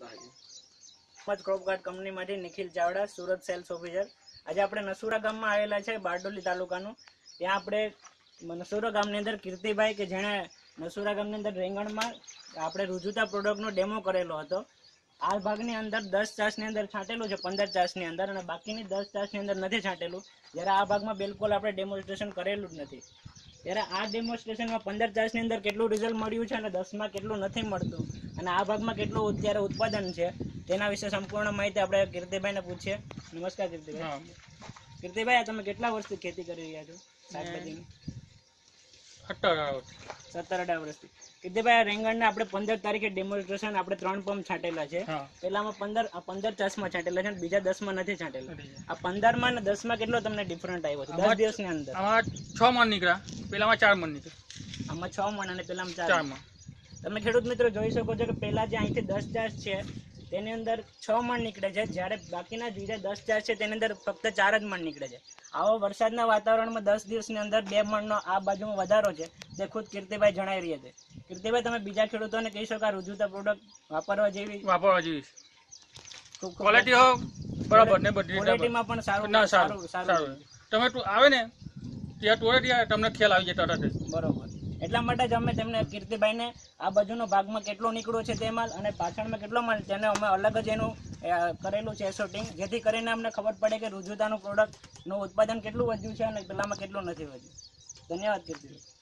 કરતા હોઈએ Crop Guard કંપનીમાંથી નિખિલ ચાવડા, સુરત સેલ્સ ઓફિસર. આજે આપણે નસુરા ગામમાં આવેલા છે, બારડોલી તાલુકાનું. ત્યાં આપણે નસુરા ગામની અંદર કીર્તિભાઈ કે જેણે નસુરા ગામની અંદર રેંગણમાં આપણે રુજુતા પ્રોડક્ટનો ડેમો કરેલો હતો. આ ભાગની અંદર દસ ચાસની અંદર છાંટેલું છે, પંદર ચાસની અંદર, અને બાકીની દસ ચાસની અંદર નથી છાંટેલું. જ્યારે આ ભાગમાં બિલકુલ આપણે ડેમોન્સ્ટ્રેશન કરેલું જ નથી. ત્યારે આ ડેમોન્સ્ટ્રેશનમાં પંદર ચાસની અંદર કેટલું રિઝલ્ટ મળ્યું છે અને દસમાં કેટલું નથી મળતું? અને આ ભાગમાં કેટલું અત્યારે ઉત્પાદન છે તેના વિશે સંપૂર્ણ માહિતી આપણે કીર્તિભાઈને પૂછીએ. નમસ્કાર કીર્તિભાઈ. કીર્તિભાઈ તમે કેટલા વર્ષથી ખેતી કરી રહ્યા છો? શાકભાજીની? સત્તર અઢાર વર્ષથી. કીર્તિભાઈ રેંગણને આપણે પંદર તારીખે ડેમોન્સ્ટ્રેશન આપણે ત્રણ પંપ છાંટેલા છે. પેલામાં પંદર પંદર ચાસમાં છાંટેલા છે અને બીજા દસમાં નથી છાંટેલા. આ પંદરમાં અને દસમાં કેટલો તમને ડિફરન્ટ આવ્યો છે? દસ દિવસની અંદર. છ મણ નીકળ્યા. પેલામાં ચાર મણ નીકળ્યા આમાં છ મણ અને પેલામાં ચાર મણ. તમે ખેડૂત મિત્રો જોઈ શકો છો કે પેલા જે અહીંથી દસ ચાર્જ છે તેની અંદર છ મણ નીકળે છે. જ્યારે બાકીના બીજા દસ ચાર્જ છે તેની અંદર ફક્ત ચાર જ મણ નીકળે છે. આવો વરસાદના વાતાવરણમાં દસ દિવસની અંદર બે મણનો આ બાજુમાં વધારો છે તે ખુદ કીર્તિભાઈ જણાવી રહ્યા છે. કીર્તિભાઈ તમે બીજા ખેડૂતોને કહી શકો આ રુજુતા પ્રોડક્ટ વાપરવા જેવી? વાપરવા જેવી ક્વોલિટી હો બરાબર ને બધી ક્વોલિટીમાં પણ સારું ના સારું સારું સારું તમે આવે ને ત્યાં આવે તમને ખ્યાલ આવી જાય તરત જ. બરોબર. એટલા માટે જ અમે તેમને કીર્તિભાઈને આ બાજુનો ભાગમાં કેટલો નીકળ્યો છે તે માલ અને પાછળમાં કેટલો માલ તેને અમે અલગ જ એનું કરેલું છે શોટિંગ જેથી કરીને અમને ખબર પડે કે રુજુતાનું પ્રોડક્ટનું ઉત્પાદન કેટલું વધ્યું છે અને પેલામાં કેટલું નથી વધ્યું. ધન્યવાદ કીર્તિભાઈ.